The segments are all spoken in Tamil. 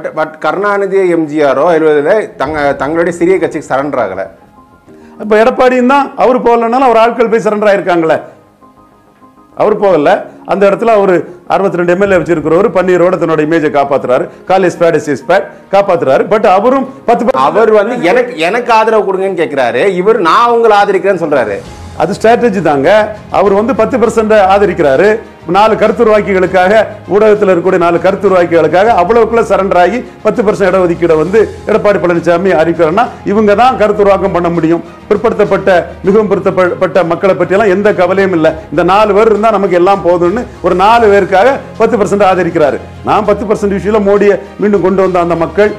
பட் பட் கருணாநிதி எம்ஜிஆரோ எழுபதுல தங்க தங்களுடைய சிறிய கட்சிக்கு சரண்டர் ஆகல இப்போ எடப்பாடியும் தான் அவர் போகலனாலும் அவர் ஆட்கள் போய் சரண்டர் ஆயிருக்காங்களே அவர் போகல. அந்த இடத்துல அவர் அறுபத்தி ரெண்டு எம்எல்ஏ வச்சிருக்கிறவர் பன்னீரோட தன்னோட இமேஜை காப்பாத்துறாரு. காலேஜ் பேட் இஸ் பேட் காப்பாத்துறாரு. பட் அவரும் பத்து அவர் வந்து எனக்கு எனக்கு ஆதரவு கொடுங்கன்னு கேக்குறாரு. இவர் நான் உங்களை ஆதரிக்கிறேன்னு சொல்றாரு. அது ஸ்ட்ராட்டஜி தாங்க. அவர் வந்து பத்து பர்சன்ட் ஆதரிக்கிறாரு. நாலு கருத்துருவாக்கிகளுக்காக ஊடகத்தில் இருக்கக்கூடிய நாலு கருத்துருவாக்கிகளுக்காக அவ்வளவுக்குள்ள சரண்டர் ஆகி பத்து பர்சன்ட் இடஒதுக்கீடை வந்து எடப்பாடி பழனிசாமி அறிவிக்கிறார்னா இவங்க தான் கருத்துருவாக்கம் பண்ண முடியும். பிற்படுத்தப்பட்ட மிகவும் பிற்படுத்தப்பட்ட மக்களை பற்றியெல்லாம் எந்த கவலையும் இல்லை. இந்த நாலு பேர் இருந்தால் நமக்கு எல்லாம் போதும்னு ஒரு நாலு பேருக்காக பத்து பர்சன்ட் ஆதரிக்கிறாரு. நான் பத்து பர்சன்ட் விஷயம் மோடியை மீண்டும் கொண்டு வந்த அந்த மக்கள்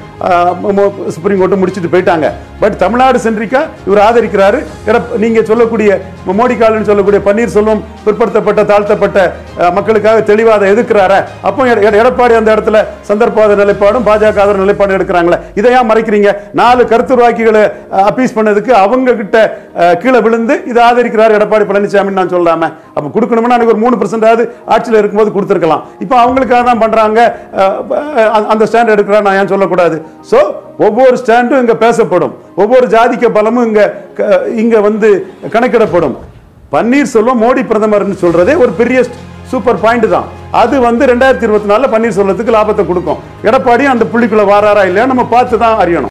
சுப்ரீம் கோர்ட்டை முடிச்சுட்டு போயிட்டாங்க. பட் தமிழ்நாடு சென்றிக்கா இவர் ஆதரிக்கிறாரு. எடப்- நீங்க சொல்லக்கூடிய மோடி காலன்னு சொல்லக்கூடிய பன்னீர்செல்வம் பிற்படுத்தப்பட்ட தாழ்த்தப்பட்ட மக்களுக்காக தெளிவா அதை எதிர்க்கிறாரா? அப்போ எட- எட- எடப்பாடி அந்த இடத்துல சந்தர்ப்பாத நிலைப்பாடும் பாஜக ஆதரவு நிலைப்பாடும் எடுக்கிறாங்களே. இதை ஏன் மறைக்கிறீங்க? நாலு கருத்துருவாக்கிகளை அப்பீஸ் பண்ணதுக்கு அவங்க கிட்ட கீழே விழுந்து இதை ஆதரிக்கிறார் எடப்பாடி பழனிசாமி நான் சொல்லாம. அப்ப கொடுக்கணும்னா எனக்கு ஒரு மூணு பர்சன்டாவது ஆட்சியில் இருக்கும்போது கொடுத்துருக்கலாம். இப்போ அவங்களுக்காக தான் பண்றாங்க. அந்த ஸ்டாண்ட் எடுக்கிறா நான் ஏன் சொல்லக்கூடாது? ஸோ ஒவ்வொரு ஸ்டாண்டும் இங்க பேசப்படும். ஒவ்வொரு ஜாதிக்க பலமும் இங்க க- இங்க வந்து கணக்கிடப்படும். பன்னீர்செல்வம் மோடி பிரதமர்னு சொல்றதே ஒரு பெரிய சூப்பர் பாயிண்ட் தான். அது வந்து ரெண்டாயிரத்தி இருபத்தி நாலில் பன்னீர்செல்வத்துக்கு லாபத்தை கொடுக்கும். எடப்பாடி அந்த புள்ளிக்குள்ள வாராரா இல்லையா? நம்ம பார்த்து தான் அறியணும்.